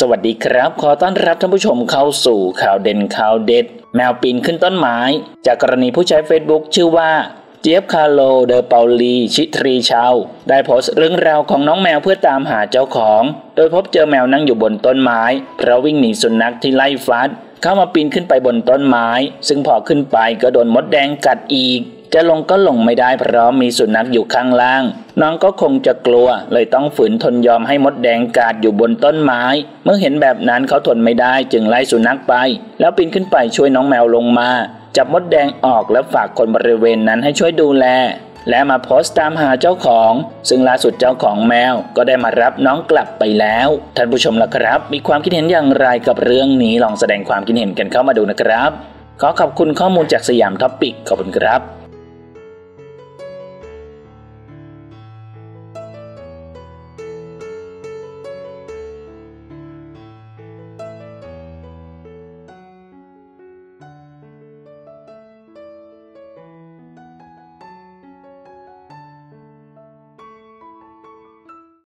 สวัสดีครับ ขอต้อนรับท่านผู้ชมเข้าสู่ข่าวเด่นข่าวเด็ด แมวปีนขึ้นต้นไม้ จากกรณีผู้ใช้เฟซบุ๊กชื่อว่าเจี๊ยบคาโลเดอเปาลีชิตรีชาว ได้โพสต์เรื่องราวของน้องแมวเพื่อตามหาเจ้าของ โดยพบเจอแมวนั่งอยู่บนต้นไม้ เพราะวิ่งหนีสุนัขที่ไล่ฟัด เข้ามาปีนขึ้นไปบนต้นไม้ ซึ่งพอขึ้นไปก็โดนมดแดงกัดอีก จะลงก็ลงไม่ได้เพราะมีสุนัขอยู่ข้างล่าง น้องก็คงจะกลัว เลยต้องฝืนทนยอมให้มดแดงกัดอยู่บนต้นไม้ เมื่อเห็นแบบนั้นเขาทนไม่ได้จึงไล่สุนัขไป แล้วปีนขึ้นไปช่วยน้องแมวลงมา จับมดแดงออกแล้วฝากคนบริเวณนั้นให้ช่วยดูแล และมาโพสต์ตามหาเจ้าของ ซึ่งล่าสุดเจ้าของแมวก็ได้มารับน้องกลับไปแล้ว ท่านผู้ชมล่ะครับ มีความคิดเห็นอย่างไรกับเรื่องนี้ลองแสดงความคิดเห็นกันเข้ามาดูนะครับขอขอบคุณข้อมูลจากสยามท็อปปิกขอบคุณครับ